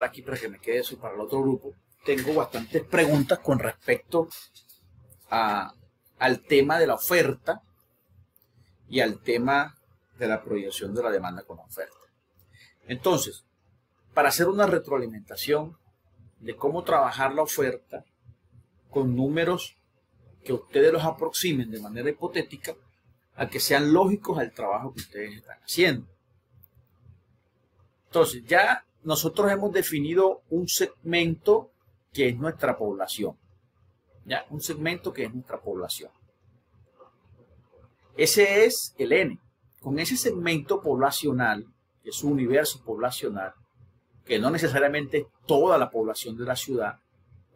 aquí para que me quede eso para el otro grupo, tengo bastantes preguntas con respecto a, al tema de la oferta y al tema de la proyección de la demanda con la oferta. Entonces, para hacer una retroalimentación de cómo trabajar la oferta con números que ustedes los aproximen de manera hipotética a que sean lógicos al trabajo que ustedes están haciendo. Entonces, ya nosotros hemos definido un segmento que es nuestra población. Ya, un segmento que es nuestra población. Ese es el N. Con ese segmento poblacional, que es un universo poblacional, que no necesariamente es toda la población de la ciudad,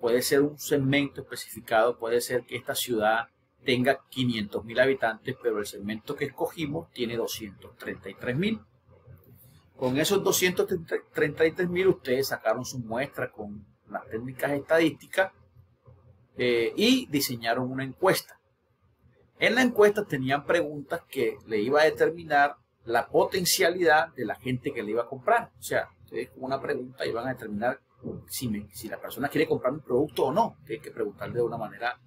puede ser un segmento especificado, puede ser que esta ciudad tenga 500 mil habitantes, pero el segmento que escogimos tiene 233 mil. Con esos 233 mil ustedes sacaron su muestra con las técnicas estadísticas eh, y diseñaron una encuesta. En la encuesta tenían preguntas que le iba a determinar la potencialidad de la gente que le iba a comprar. O sea, ustedes con una pregunta iban a determinar si, si la persona quiere comprar mi producto o no. Hay que preguntarle de una manera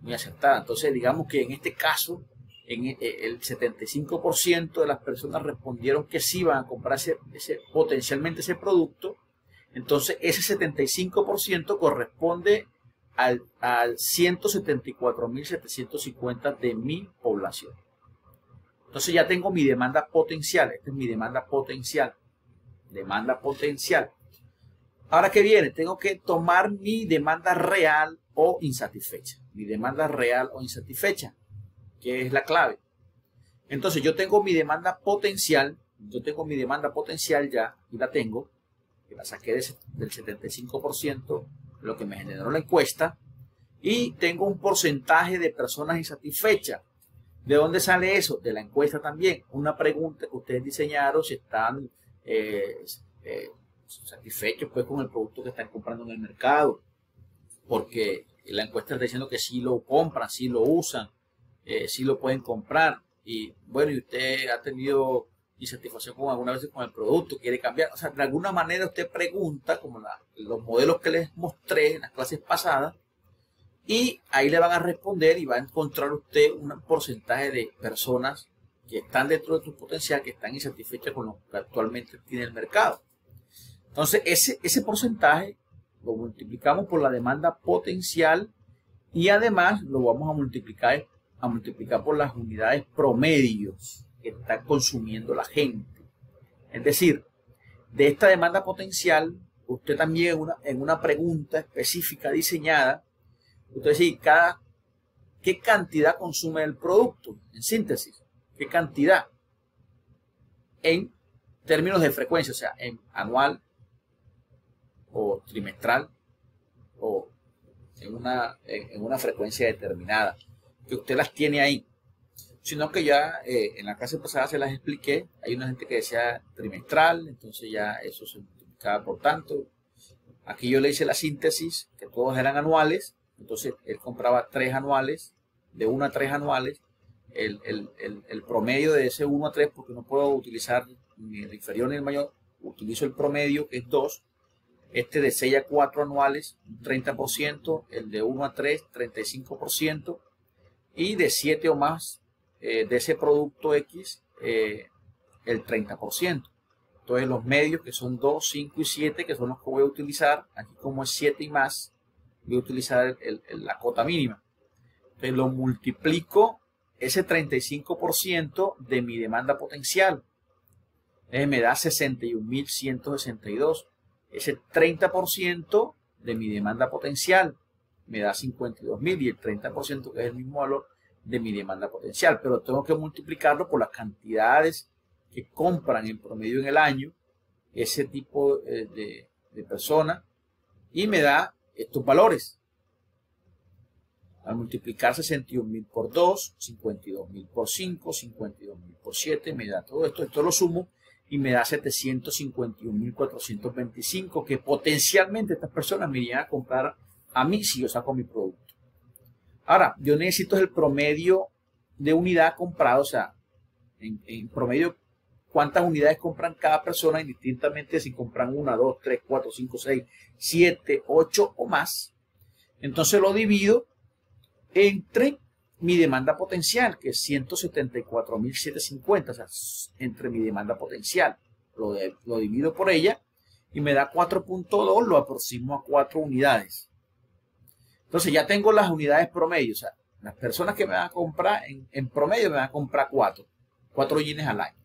muy acertada. Entonces, digamos que en este caso, eh, el 75% de las personas respondieron que sí iban a comprar ese, potencialmente ese producto. Entonces, ese 75% corresponde al, al 174.750 de mi población. Entonces ya tengo mi demanda potencial. Esta es mi demanda potencial. Demanda potencial. Ahora que viene, tengo que tomar mi demanda real o insatisfecha. Mi demanda real o insatisfecha que es la clave. Entonces yo tengo mi demanda potencial, yo tengo mi demanda potencial ya, y la tengo, que la saqué del 75%, lo que me generó la encuesta, y tengo un porcentaje de personas insatisfechas. ¿De dónde sale eso? De la encuesta también. Una pregunta que ustedes diseñaron si están eh, eh, satisfechos pues, con el producto que están comprando en el mercado. Porque la encuesta está diciendo que sí lo compran, sí lo usan, eh, si lo pueden comprar. Y bueno, y usted ha tenido insatisfacción con alguna vez con el producto, quiere cambiar. O sea, de alguna manera usted pregunta, como los modelos que les mostré en las clases pasadas, y ahí le van a responder y va a encontrar usted un porcentaje de personas que están dentro de tu potencial, que están insatisfechas con lo que actualmente tiene el mercado. Entonces, ese, ese porcentaje lo multiplicamos por la demanda potencial y además lo vamos a multiplicar a multiplicar por las unidades promedios que está consumiendo la gente. Es decir, de esta demanda potencial, usted también en una, pregunta específica diseñada, usted dice, cada, ¿qué cantidad consume el producto? En síntesis, ¿qué cantidad? En términos de frecuencia, o sea, en anual o trimestral o en una, en una frecuencia determinada que usted las tiene ahí, sino que ya eh, en la clase pasada se las expliqué, hay una gente que decía trimestral, entonces ya eso se multiplicaba por tanto. Aquí yo le hice la síntesis, que todos eran anuales, entonces él compraba tres anuales, de uno a tres anuales, el, promedio de ese 1 a 3, porque no puedo utilizar ni el inferior ni el mayor, utilizo el promedio, que es 2, este de 6 a 4 anuales, 30%, el de 1 a 3, 35%, y de 7 o más eh, de ese producto X eh, el 30%. Entonces los medios que son 2, 5 y 7, que son los que voy a utilizar, aquí como es 7 y más, voy a utilizar la cota mínima. Entonces lo multiplico ese 35% de mi demanda potencial. Entonces me da 61.162. Ese 30% de mi demanda potencial me da 52 mil y el 30% que es el mismo valor de mi demanda potencial, pero tengo que multiplicarlo por las cantidades que compran en promedio en el año ese tipo eh, de, de personas y me da estos valores. Al multiplicar 61 mil por 2, 52 mil por 5, 52 mil por 7, me da todo esto, esto lo sumo y me da 751.425 que potencialmente estas personas me irían a comprar a mí si yo saco mi producto. Ahora, yo necesito el promedio de unidad comprado, o sea, en, promedio cuántas unidades compran cada persona, indistintamente si compran una, dos, tres, cuatro, cinco, seis, siete, ocho o más. Entonces lo divido entre mi demanda potencial, que es 174.750, o sea, entre mi demanda potencial. Lo, lo divido por ella y me da 4.2, lo aproximo a 4 unidades. Entonces ya tengo las unidades promedio, o sea, las personas que me van a comprar, en, promedio me van a comprar 4, 4 jeans al año.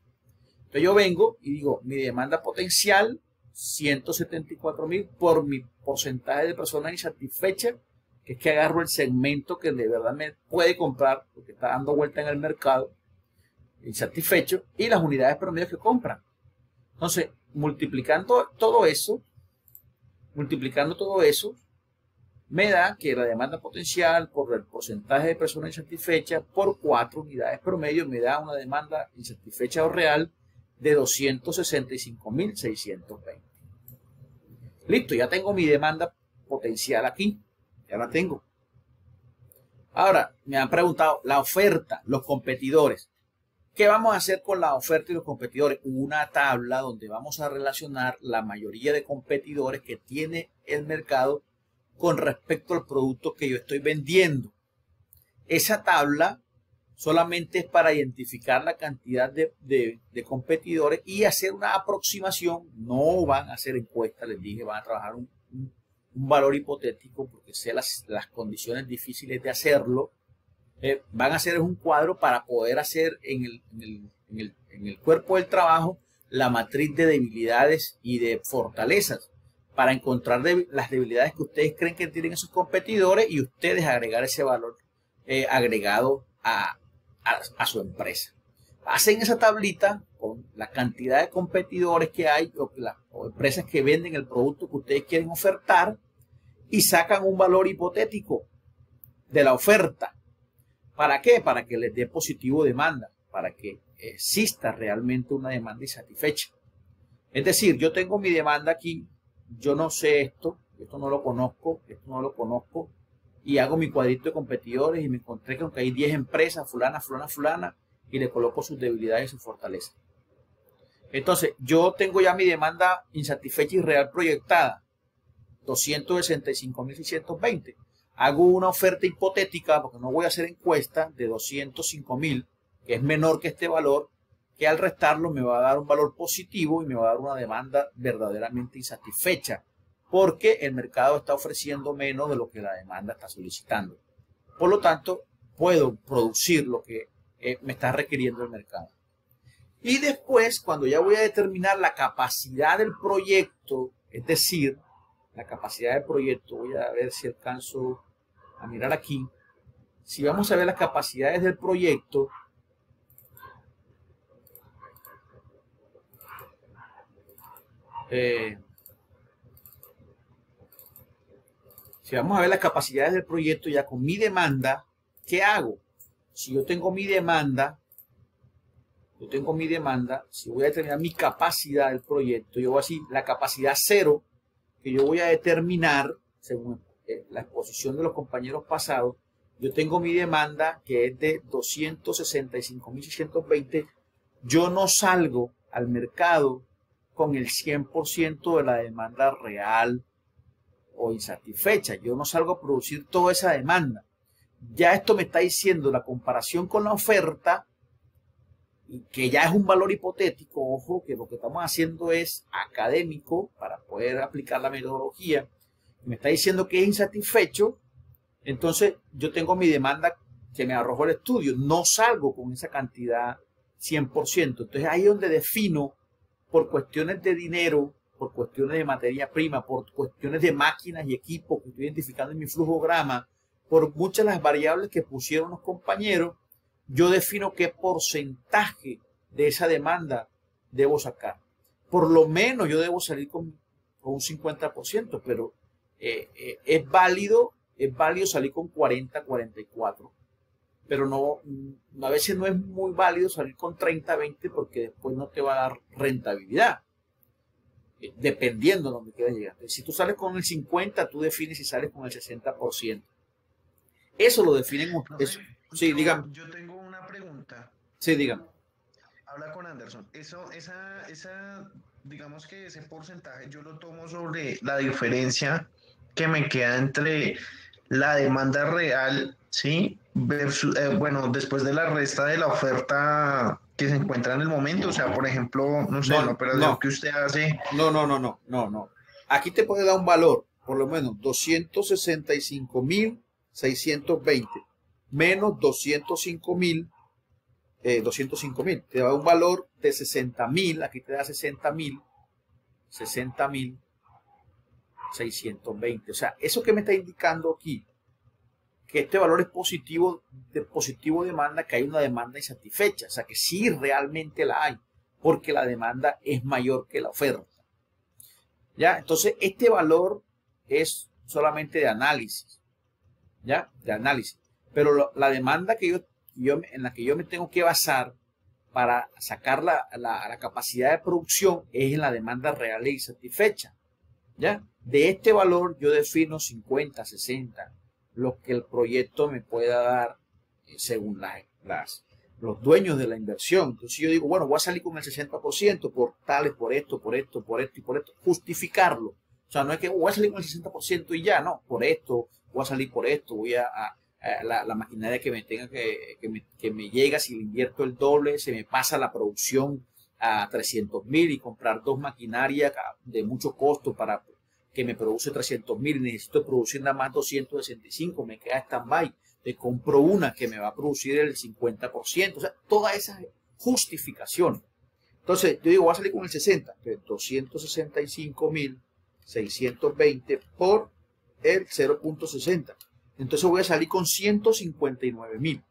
Entonces yo vengo y digo, mi demanda potencial, 174 mil por mi porcentaje de personas insatisfechas, que es que agarro el segmento que de verdad me puede comprar, porque está dando vuelta en el mercado, insatisfecho, y las unidades promedio que compran. Entonces, multiplicando todo eso, multiplicando todo eso, me da que la demanda potencial por el porcentaje de personas insatisfechas por cuatro unidades promedio me da una demanda insatisfecha o real de 265.620. Listo, ya tengo mi demanda potencial aquí. Ya la tengo. Ahora, me han preguntado la oferta, los competidores. ¿Qué vamos a hacer con la oferta y los competidores? Una tabla donde vamos a relacionar la mayoría de competidores que tiene el mercado con respecto al producto que yo estoy vendiendo. Esa tabla solamente es para identificar la cantidad de, competidores y hacer una aproximación. No van a hacer encuestas, les dije, van a trabajar un, valor hipotético porque sé las, condiciones difíciles de hacerlo, eh, van a hacer un cuadro para poder hacer en, el, en el cuerpo del trabajo la matriz de debilidades y de fortalezas para encontrar las debilidades que ustedes creen que tienen esos competidores y ustedes agregar ese valor eh, agregado a, a, su empresa. Hacen esa tablita con la cantidad de competidores que hay o, o empresas que venden el producto que ustedes quieren ofertar y sacan un valor hipotético de la oferta. ¿Para qué? Para que les dé positivo demanda, para que exista realmente una demanda insatisfecha. Es decir, yo tengo mi demanda aquí, yo no sé esto, esto no lo conozco, esto no lo conozco, y hago mi cuadrito de competidores y me encontré con que hay 10 empresas, fulana, fulana, fulana, y le coloco sus debilidades y sus fortalezas. Entonces, yo tengo ya mi demanda insatisfecha y real proyectada. 265.620. Hago una oferta hipotética, porque no voy a hacer encuesta, de 205.000, que es menor que este valor, que al restarlo me va a dar un valor positivo y me va a dar una demanda verdaderamente insatisfecha, porque el mercado está ofreciendo menos de lo que la demanda está solicitando. Por lo tanto, puedo producir lo que eh, me está requiriendo el mercado. Y después, cuando ya voy a determinar la capacidad del proyecto, es decir, la capacidad del proyecto. Voy a ver si alcanzo a mirar aquí. Si vamos a ver las capacidades del proyecto, eh, si vamos a ver las capacidades del proyecto ya con mi demanda, ¿qué hago? Si yo tengo mi demanda, yo tengo mi demanda, si voy a determinar mi capacidad del proyecto, yo voy a decir la capacidad cero que yo voy a determinar, según eh, la exposición de los compañeros pasados, yo tengo mi demanda que es de 265.620, yo no salgo al mercado con el 100% de la demanda real o insatisfecha. Yo no salgo a producir toda esa demanda. Ya esto me está diciendo la comparación con la oferta que ya es un valor hipotético, ojo, que lo que estamos haciendo es académico para poder aplicar la metodología, me está diciendo que es insatisfecho, entonces yo tengo mi demanda que me arrojó el estudio, no salgo con esa cantidad 100%, entonces ahí es donde defino por cuestiones de dinero, por cuestiones de materia prima, por cuestiones de máquinas y equipos que estoy identificando en mi flujograma, por muchas de las variables que pusieron los compañeros, yo defino qué porcentaje de esa demanda debo sacar. Por lo menos yo debo salir con, un 50%, pero eh, eh, es válido, es válido salir con 40, 44. Pero no, mm, a veces no es muy válido salir con 30, 20 porque después no te va a dar rentabilidad. Eh, dependiendo de donde quieras llegar. Si tú sales con el 50, tú defines si sales con el 60%. Eso lo definen ustedes. Sí, dígame. Yo tengo una pregunta. Sí, dígame. Habla con Anderson. Eso, esa, esa, digamos que ese porcentaje yo lo tomo sobre la diferencia que me queda entre la demanda real, ¿sí? Eh, bueno, después de la resta de la oferta que se encuentra en el momento, o sea, por ejemplo, no sé, no, que usted hace. No, no, no, no, no, no. Aquí te puede dar un valor, por lo menos 265.620 menos 205.000 eh, 205 mil. Te da un valor de 60 mil, aquí te da 60 mil, 60 mil, 620. O sea, eso que me está indicando aquí, que este valor es positivo, de positivo demanda, que hay una demanda insatisfecha. O sea, que sí realmente la hay, porque la demanda es mayor que la oferta. ¿Ya? Entonces, este valor es solamente de análisis. ¿Ya? De análisis. Pero la demanda que yo en la que yo me tengo que basar para sacar la, capacidad de producción es en la demanda real y satisfecha. ¿ya? De este valor yo defino 50, 60, lo que el proyecto me pueda dar eh, según las, los dueños de la inversión. Entonces yo digo, bueno, voy a salir con el 60% por tales, por esto, por esto, por esto y por esto. Justificarlo. O sea, no es que voy a salir con el 60% y ya, no, por esto, voy a salir por esto, voy a eh, la, maquinaria que me tenga que, que me, llega, si le invierto el doble, se me pasa la producción a 300 mil y comprar dos maquinarias de mucho costo para que me produce 300 mil necesito producir nada más 265, me queda stand-by. Le compro una que me va a producir el 50%, o sea, todas esas justificaciones. Entonces, yo digo, voy a salir con el 60, 265 mil 620 por el 0.60. Entonces voy a salir con 159 mil.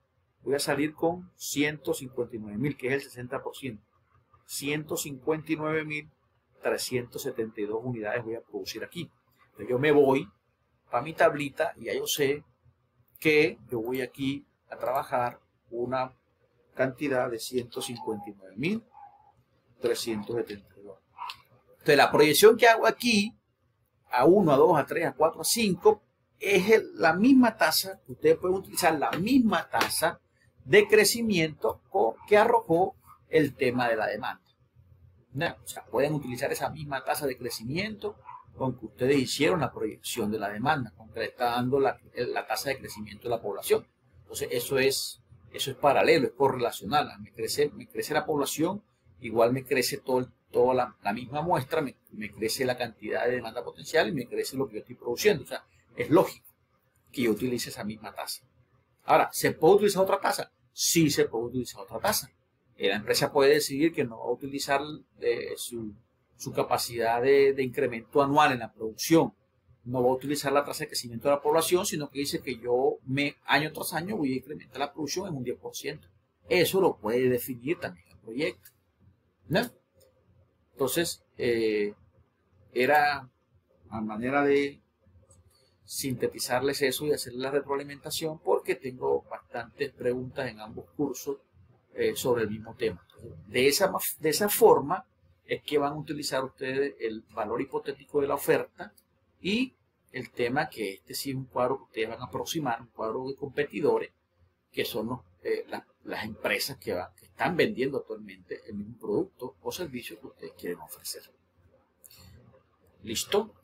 Voy a salir con 159 mil, que es el 60%. 159 mil 372 unidades voy a producir aquí. Entonces yo me voy para mi tablita y ya yo sé que yo voy aquí a trabajar una cantidad de 159 mil 372. Entonces la proyección que hago aquí a 1, a 2, a 3, a 4, a 5 es la misma tasa, ustedes pueden utilizar la misma tasa de crecimiento que arrojó el tema de la demanda. O sea, pueden utilizar esa misma tasa de crecimiento con que ustedes hicieron la proyección de la demanda, concretando la, la tasa de crecimiento de la población. Entonces, eso es, eso es paralelo, es correlacional. Me crece, me crece la población, igual me crece todo, toda la, la misma muestra, me, me crece la cantidad de demanda potencial y me crece lo que yo estoy produciendo. O sea, es lógico que yo utilice esa misma tasa. Ahora, ¿se puede utilizar otra tasa? Sí se puede utilizar otra tasa. La empresa puede decidir que no va a utilizar eh, su, capacidad de, incremento anual en la producción. No va a utilizar la tasa de crecimiento de la población, sino que dice que yo año tras año voy a incrementar la producción en un 10%. Eso lo puede definir también el proyecto. ¿no? Entonces, eh, era a manera de sintetizarles eso y hacerles la retroalimentación porque tengo bastantes preguntas en ambos cursos eh, sobre el mismo tema. De esa, de esa forma es que van a utilizar ustedes el valor hipotético de la oferta y el tema que este sí es un cuadro que ustedes van a aproximar, un cuadro de competidores, que son eh, las empresas que, que están vendiendo actualmente el mismo producto o servicio que ustedes quieren ofrecer. ¿Listo?